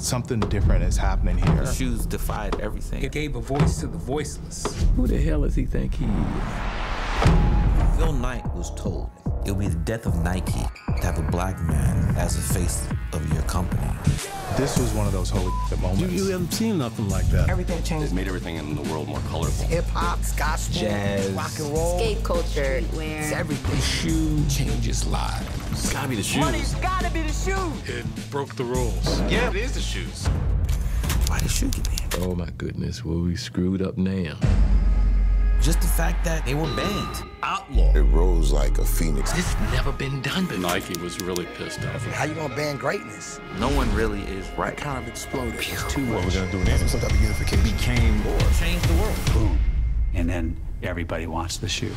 something different is happening here. The shoes defied everything. It gave a voice to the voiceless. Who the hell does he think he is? Phil Knight was told it would be the death of Nike to have a black man as the face of your company. This was one of those holy moments. You, you haven't seen nothing like that. Everything changed. It made everything in the world more colorful. Hip hop, gospel, Jazz, rock and roll, skate culture, it's everything. The shoe changes lives. It's gotta be the shoes. Money's gotta be the shoe. It broke the rules. Yeah, it is the shoes. Why did shoe get banned? Oh my goodness, well we screwed up now. Just the fact that they were banned. Outlaw. It rose like a phoenix. This never been done before. Nike was really pissed off. How you gonna ban greatness? No one really is right. Kind of exploded. It's too What much. we're gonna do next? Some type of unification. Became or Change the world. boom. And then everybody wants the shoe.